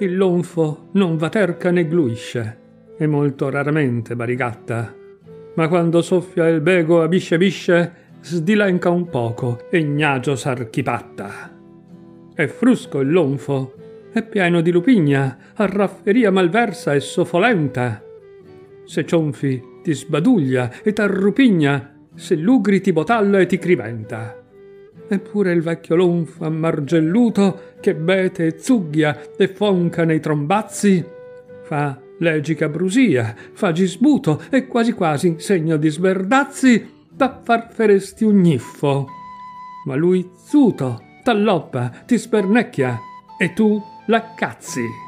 il lonfo non va terca né gluisce, e molto raramente barigatta. Ma quando soffia il bego a bisce bisce, sdilenca un poco e gnagio s'archipatta. È frusco il lonfo, è pieno di lupigna, a rafferia malversa e sofolenta. Se cionfi ti sbaduglia e t'arrupigna, se lugri ti botalla e ti criventa. Eppure il vecchio lonfo ammargelluto, che bete e zugghia e fonca nei trombazzi, fa legica brusia, fa gisbuto e quasi quasi segno di sverdazzi da far feresti un gniffo. Ma lui zuto, t'alloppa, ti spernecchia e tu la cazzi.